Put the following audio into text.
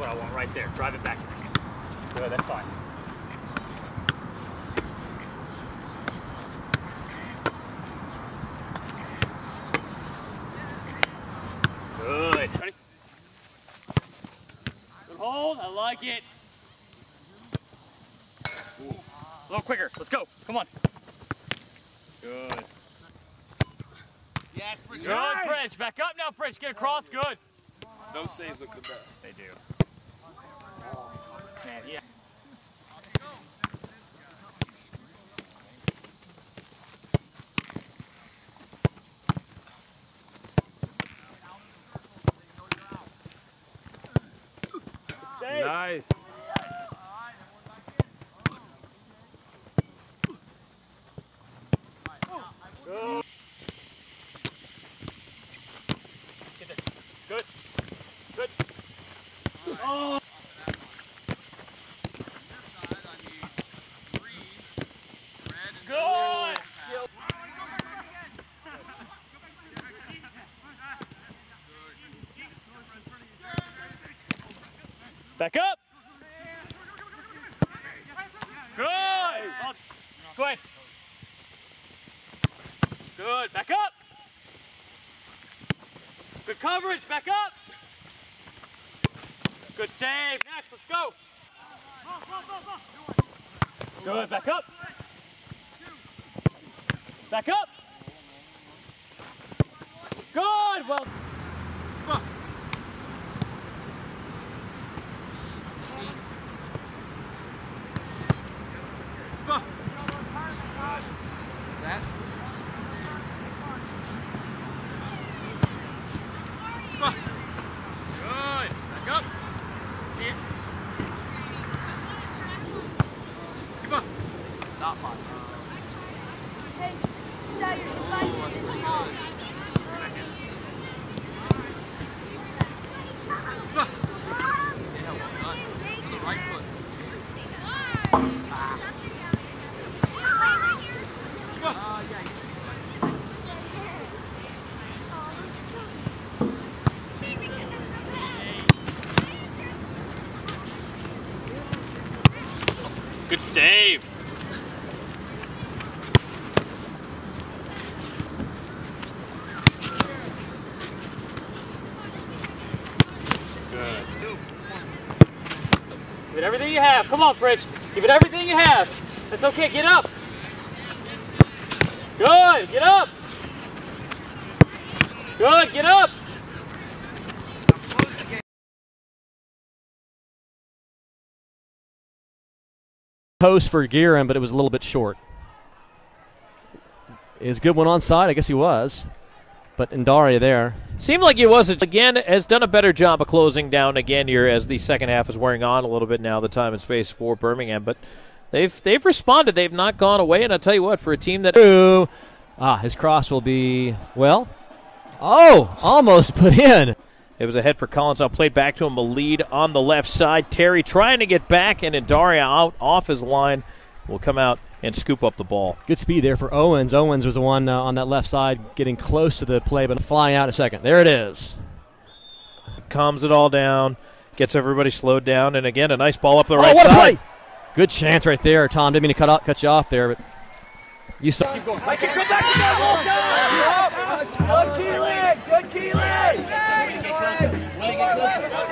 what I want right there. Drive it back. Good, that's fine. Good. Ready? Good hold. I like it. A little quicker. Let's go. Come on. Good. Yes, Bridge. Good, French. Back up now, French. Get across. Good. Those saves look the best. They do. Yeah. Nice. Good. Get there. Good. Good. Oh. Good. Back up. Good. Go ahead. Good. Back up. Good coverage. Back up. Good save. Next. Let's go. Good. Back up. Back up. Good. Well. Good. Back up. Here. Hey, is that your device? Oh. Good save. Good. Give it everything you have. Come on, Fritz. Give it everything you have. That's okay. Get up. Good. Get up. Good. Get up. post for Guerin, but it was a little bit short. Is good one on side? I guess he was. But Indaria there. Seemed like he wasn't. Again, has done a better job of closing down again here as the second half is wearing on a little bit now, the time and space for Birmingham. But they've they've responded. They've not gone away. And I'll tell you what, for a team that Ooh. Ah, his cross will be, well, oh, almost put in. it was a head for Collins, out played back to him. A lead on the left side. Terry trying to get back, and Daria out off his line will come out and scoop up the ball. Good speed there for Owens. Owens was the one uh, on that left side getting close to the play, but flying out a second. There it is. Calms it all down, gets everybody slowed down, and again a nice ball up the right oh, what a side. play! Good chance right there. Tom didn't mean to cut, off, cut you off there, but you saw. Good Keelan. Good Keelan. Go, go, go!